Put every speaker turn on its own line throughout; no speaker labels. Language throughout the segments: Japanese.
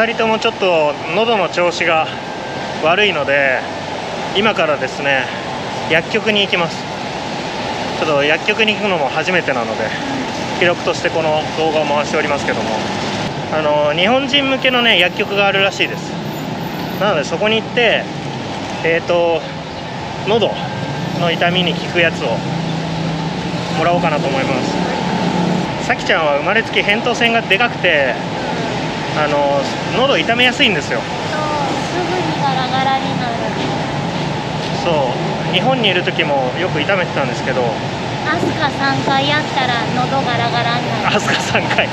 2人ともちょっと喉の調子が悪いので今からですね薬局に行きます。ちょっと薬局に行くのも初めてなので記録としてこの動画を回しておりますけども。あの日本人向けのね薬局があるらしいです。なのでそこに行ってえっ、ー、と喉の痛みに効くやつをもらおうかなと思います。さきちゃんは生まれつき扁桃腺がでかくてあの喉痛めやすいんですよ。
そうすぐにガラガラになる。
そう日本にいる時もよく痛めてたんですけど。
アスカ3回やったら喉ガラガラになる。
アスカ3回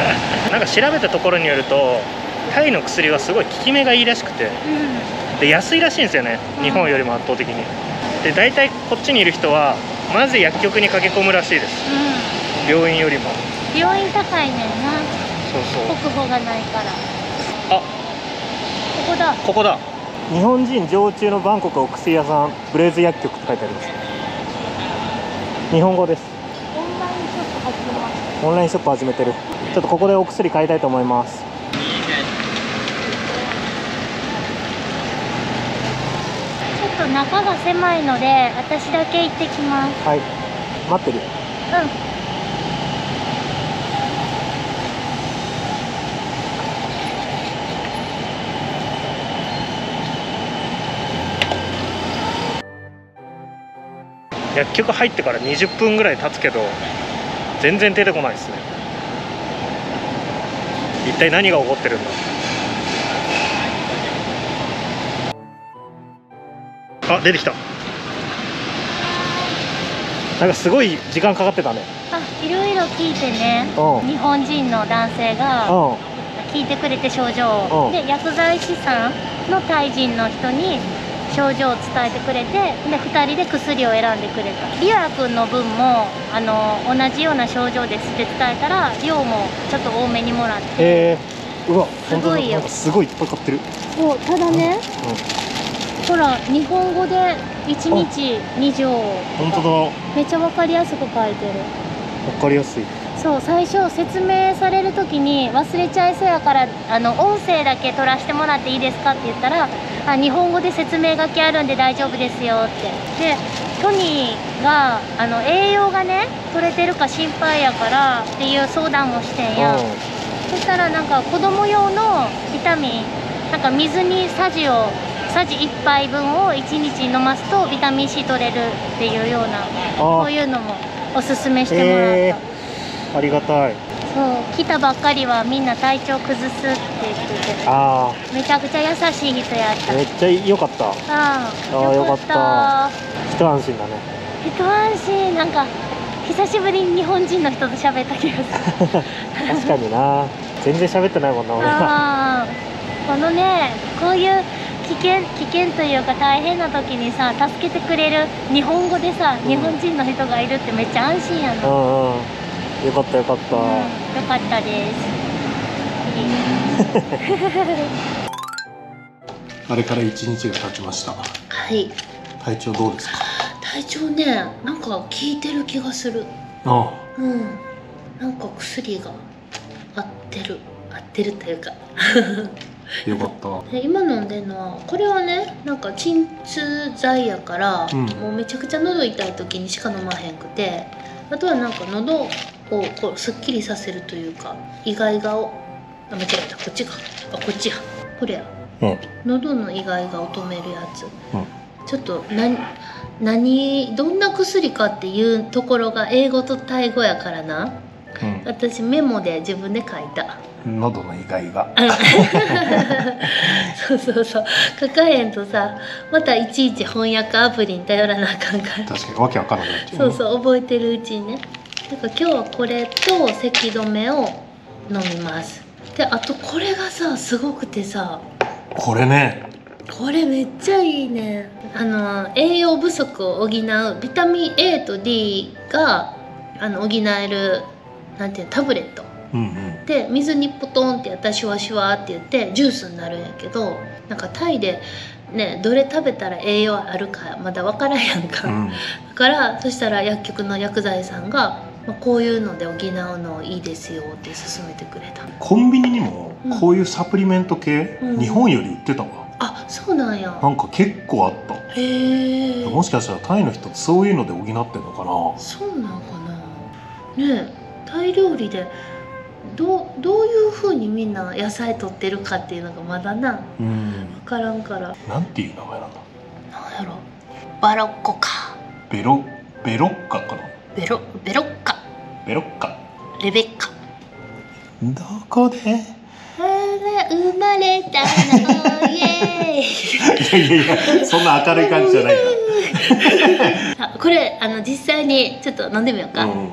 なんか調べたところによるとタイの薬はすごい効き目がいいらしくて、うん、で安いらしいんですよね。日本よりも圧倒的に、で大体こっちにいる人はまず薬局に駆け込むらしいです、うん、病院よりも。
病院高いねんな
そうそう。
国保がないから。
あ。
ここだ。
ここだ。日本人常駐のバンコクお薬屋さんブレイズ薬局って書いてあります。日本語です。
オンラインショップ始めます。
オンラインショップ始めてる。ちょっとここでお薬買いたいと思います。
ちょっと中が狭いので私だけ行ってきます。
はい。待ってる。
うん
薬局入ってから20分ぐらい経つけど全然出てこないですね。一体何が起こってるんだ？あ出てきた。なんかすごい時間かかってたね。
あいろいろ聞いてね。日本人の男性が聞いてくれて症状で薬剤師さんのタイ人の人に症状を伝えてくれてで2人で薬を選んでくれた。リア君の分もあの同じような症状ですって伝えたら量もちょっと多めにもらって。
えー、うわ
すごいよ。
すごいいっぱい買ってる。
そうただね、うん、ほら日本語で1日2錠
本当だ。
めっちゃ分かりやすく書いてる。
分かりやすい。
そう最初説明される時に忘れちゃいそうやからあの音声だけ取らせてもらっていいですかって言ったらあ日本語で説明書きあるんで大丈夫ですよって。でトニーがあの栄養がね取れてるか心配やからっていう相談もしてんや。そしたらなんか子供用のビタミンなんか水にさじをさじ1杯分を1日飲ますとビタミン C 取れるっていうようなこういうのもおすすめしてもらった、え
ー、ありがたい
そう来たばっかりはみんな体調崩すって言ってて。ああめちゃくちゃ優しい人やった。
めっちゃ良かった。
あ
あよかった。一安心だね。
一安心。なんか久しぶりに日本人の人と喋った気がする。
確かにな。全然喋ってないもんな俺は。
このねこういう危険危険というか大変な時にさ助けてくれる日本語でさ、うん、日本人の人がいるってめっちゃ安心やな、
うんうん。よかったよかった、うん、よ
かったです。
あれから一日が経ちました。
はい。
体調どうですか？
体調ねなんか効いてる気がする。
あ
あ。うん。なんか薬が合ってる。合ってるというか。
よかった。
今飲んでるのはこれはねなんか鎮痛剤やから、うん、もうめちゃくちゃ喉痛い時にしか飲まへんくてあとはなんか喉をこうすっきりさせるというか意外顔。あ間違えた。こっちか。あこっちや。これや、うん、喉の意外顔止めるやつ、うん、ちょっと何何どんな薬かっていうところが英語とタイ語やからな、うん、私メモで自分で書いた。
喉の意外が
そうそうそう。書かへんとさまたいちいち翻訳アプリに頼らなあかんから。
確かにわけわからない、ね、
そうそう覚えてるうちにねだから今日はこれと咳止めを飲みます。であとこれがさすごくてさ
これね。
これめっちゃいいね。あの栄養不足を補うビタミン A と D があの補えるなんていうタブレット。
うんうん、
で水にポトンってやったらシュワシュワって言ってジュースになるんやけどなんかタイでねどれ食べたら栄養あるかまだ分からんやんか、うん、だからそしたら薬局の薬剤さんがまあ、こういうので補うのいいですよって勧めてくれた。
コンビニにもこういうサプリメント系、
うん。
日本より売ってたわ。
あそうなんや。
なんか結構あった。
へえ。
もしかしたらタイの人ってそういうので補ってんのかな。
そうなのかな。ねえタイ料理でどうどういうふうにみんな野菜取ってるかっていうのがまだな。
うん。
分からんから。
なんていう名前なんだ？
なんやろ。バロッコか。
ベロベロッカかな。
ベロベロッカ
ベロッカ。
レベッカ。
どこで？
生まれたの？イエーイ。
やいやいやそんな明るい感じじゃないか
あこれあの実際にちょっと飲んでみようか、うん。こ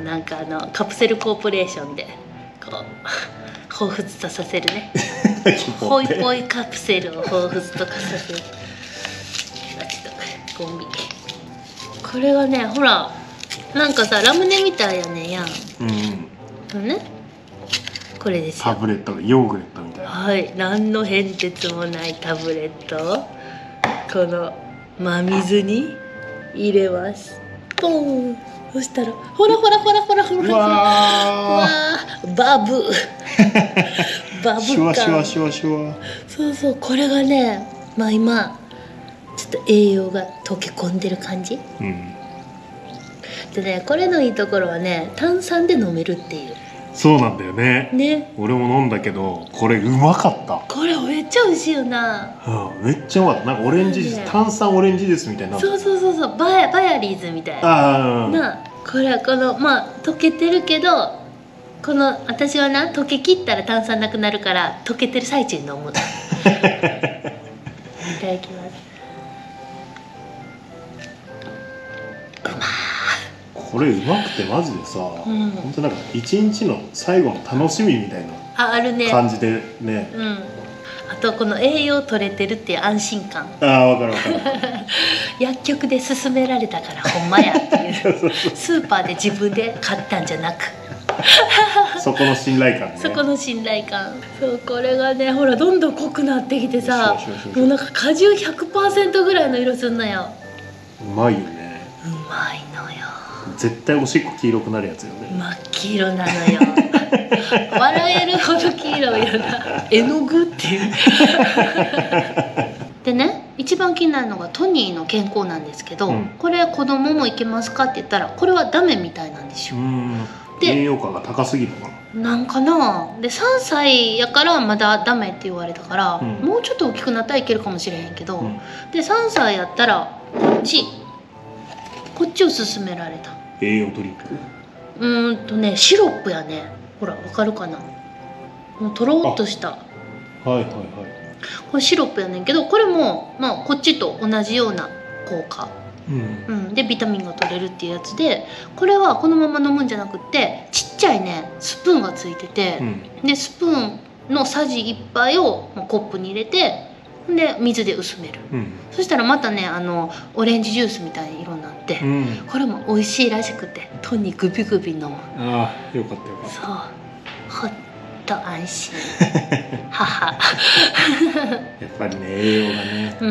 うなんかあのカプセルコーポレーションでこう彷彿とさせるね。
うん、
ホイポイカプセルを彷彿とさせる。あちょっとゴミこれがねほらなんかさラムネみたいやねんやん
うん。
これねこれですよ。
タブレットがヨーグレットみたいな。
はい。何の変哲もないタブレット。をこの真水に入れます。ポン。そしたらほらほらほらほらほらほら。
うわ
わー。バブ。バブ
ーシュワシュワ
感
シュワシュワ。
そうそう。これがねまあ今ちょっと栄養が溶け込んでる感じ？
うん
でねこれのいいところはね炭酸で飲めるっていう。
そうなんだよね。
ね。
俺も飲んだけどこれうまかった。
これめっちゃ美味しいよな。
うん、めっちゃうまかった。なんかオレンジジュース、
ね。
炭酸オレンジジュースみたいにな
そうそうそうそうバヤバヤリーズみたいな。
ああ
なこれはこのまあ溶けてるけどこの私はな溶け切ったら炭酸なくなるから溶けてる最中に飲む いただきます
これうまくてマジでさ、
うん。
本当なんか一日の最後の楽しみみたい
ああるね。
な感じでね。
うん。あとこの栄養取れてるっていう安心感。
ああわかるわかる
薬局で勧められたからほんまやっていう。スーパーで自分で買ったんじゃなく。
そこの信頼感ね。
そこの信頼感。そうこれがねほらどんどん濃くなってきてさもうなんか果汁100%ぐらいの色すんのよ。
うまいよね。
うまいのよ
絶対おしっこ黄色くなるやつよね。
真っ黄色なのよ。笑えるほど黄色いよな絵の具っていう。でね一番気になるのがトニーの健康なんですけど、
うん。
これ子供もいけますかって言ったらこれはダメみたいなんですよ、
栄養価が高すぎるのかな。
なんかな。で3歳やからまだダメって言われたから、
うん。
もうちょっと大きくなったらいけるかもしれへんけど、
うん。
で3歳やったらこっちこっちを勧められた。
栄養ドリンク。
うーんとねシロップやね。ほらわかるかな？もうとろっとした。
はいはいはい。
これシロップやねんけどこれも、まあ、こっちと同じような効果、
うん。
うん、でビタミンが取れるっていうやつでこれはこのまま飲むんじゃなくってちっちゃいねスプーンがついてて、
うん。
でスプーンのさじ1杯をまあコップに入れてで水で薄める。
うん。
そしたらまたねあのオレンジジュースみたいな色になって、
うん。
これも美味しいらしくてとにグビグビ飲む。
ああよかったよかっ
そう。ほっと安心。母
たやっぱりね栄養がね。
う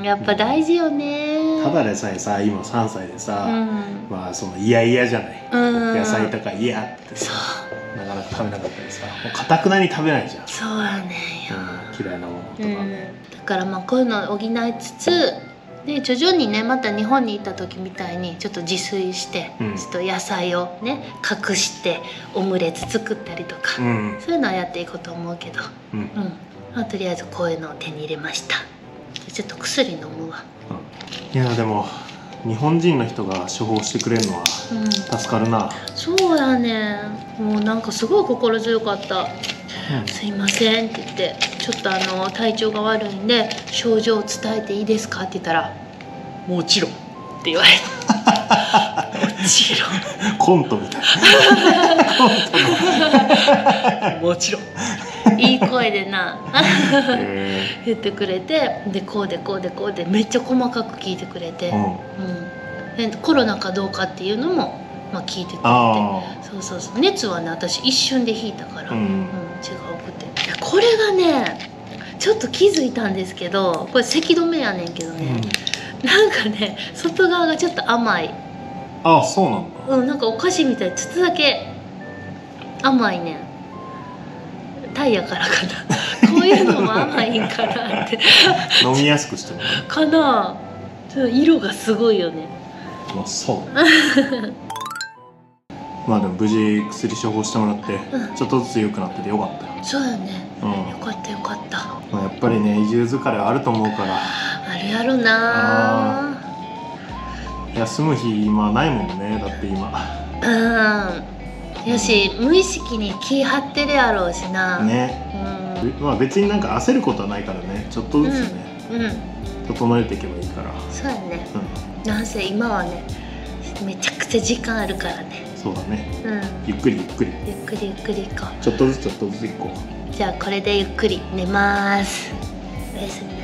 んやっぱ大事よね。
ただでさえさ今3歳でさ、
うん。
まあその嫌々じゃない。
うん。
野菜とか嫌って。
そ
さ
う。
なかなか食べなかったりさかたくなに食べないじゃん、
そうやねんよ、
うん、嫌いなとか、
うん、だからまあこういうのを補いつつで徐々にねまた日本に行った時みたいにちょっと自炊して、
うん。
ちょっと野菜をね隠してオムレツ作ったりとか、
うん。
そういうのはやっていこうと思うけど、
うん。
うん。まあ、とりあえずこういうのを手に入れました。でちょっと薬飲むわ。
いやでも日本人の人が処方してくれるのは
うん。
助かるな、
そうやねもうなんかすごい心強かった「すいません」って言って「ちょっとあの体調が悪いんで症状を伝えていいですか?」って言ったら「もちろん」って言われたもちろ
コントみたいな。
んもちろん。いい声でな
へ
言ってくれてでこうでこうでこうでめっちゃ細かく聞いてくれて、
ーうん。
うん、でコロナかどうかっていうのも、まあ、聞いてくれて。
あ
そうそうそう。熱はね私一瞬で引いたから、
うん。
違うくていやこれがねちょっと気づいたんですけどこれ咳止めやねんけど
あ、
ね、なんかね外側がちょっと甘い。
あそうなんだ。
うんなんかお菓子みたいちょっとだけ甘いねタイやからかな。こういうのも甘いんかなって。
飲みやすくしてもら
かな。ちょっと色がすごいよね。
うあそう まあでも無事薬処方してもらって、
うん。
ちょっとずつ良くなっててよかったよ、
そうよね。
うん。
よかったよかった。
まあ、やっぱりね移住疲れはあると思うから。
あるやろな。
休む日今ないもんねだって今。
うん。よし無意識に気張ってるやろうしな。
ね。
うん。
まあ別になんか焦ることはないからね。ちょっとずつね、
うん。
整えていけばいいから。
そうやね。
うん。
なんせ今はねめちゃくちゃ時間あるからね
そうだね。
うん。
ゆっくりゆっくり。
ゆっくりゆっくり行こ
ちょっとずつちょっとずつ行こう
う。じゃあこれでゆっくり寝ます。おやすみなさい